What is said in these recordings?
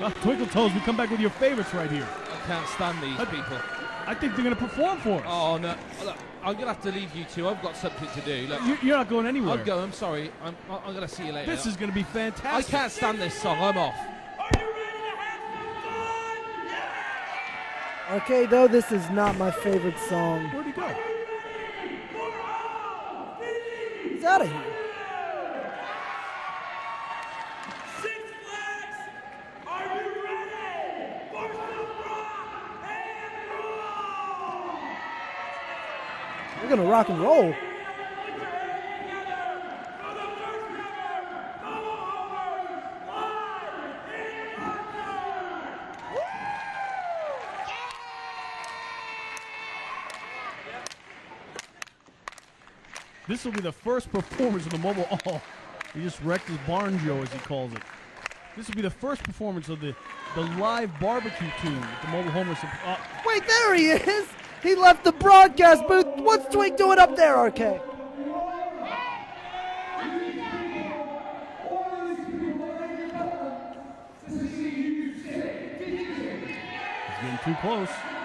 Uh, Twinkle Toes, we come back with your favorites right here. I can't stand these people. I think they're going to perform for us. Oh no! Look, I'm gonna have to leave you two. I've got something to do. Look, You- You're not going anywhere. I'm going. I'm sorry. I'm, I'm gonna see you later. This is going to be fantastic. I can't stand this song. I'm off. Are you ready to have some gun? Okay, though, this is not my favorite song. Where'd he go? He's out of here. We're gonna rock and roll. This will be the first performance of the mobile. Oh, he just wrecked his barn Joe, as he calls it. This will be the first performance of the the live barbecue tune. that The mobile homers. have- Uh, Wait, there he is! He left the broadcast booth. What's Twink doing up there, RK? he's getting too close.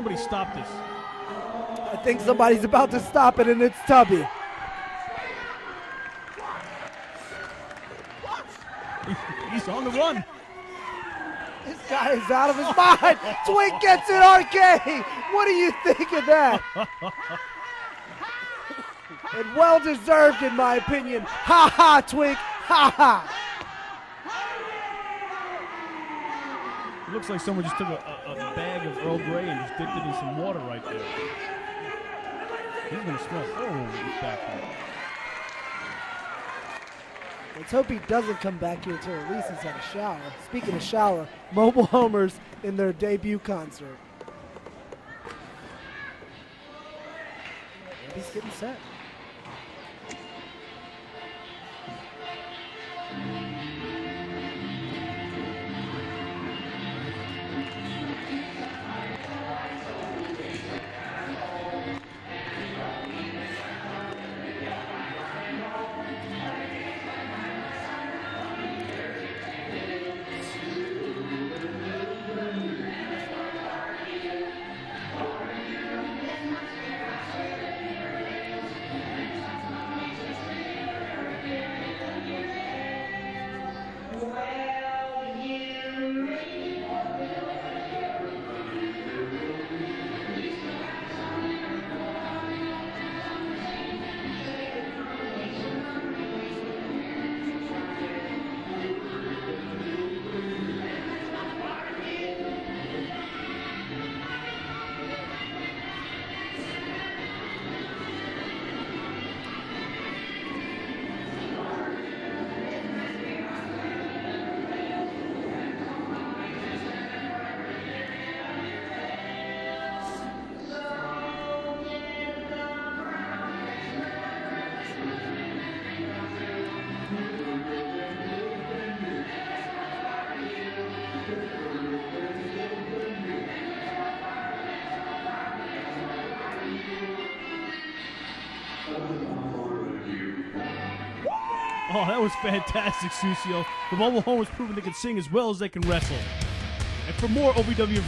Somebody stop this. I think somebody's about to stop it, and it's Tubby. He's on the run. This guy is out of his mind. Twink gets it, RK. What do you think of that? and well deserved, in my opinion. Ha ha, Twink. Ha ha. It looks like someone just took a, a, a bag of Earl Grey and just dipped it in some water right there. He's gonna smell horrible when he back here. Let's hope he doesn't come back here until at least he's had a shower. Speaking of shower, Mobile Homers in their debut concert. He's getting set. Oh, that was fantastic, Susio. The mobile home has proven they can sing as well as they can wrestle. And for more OVW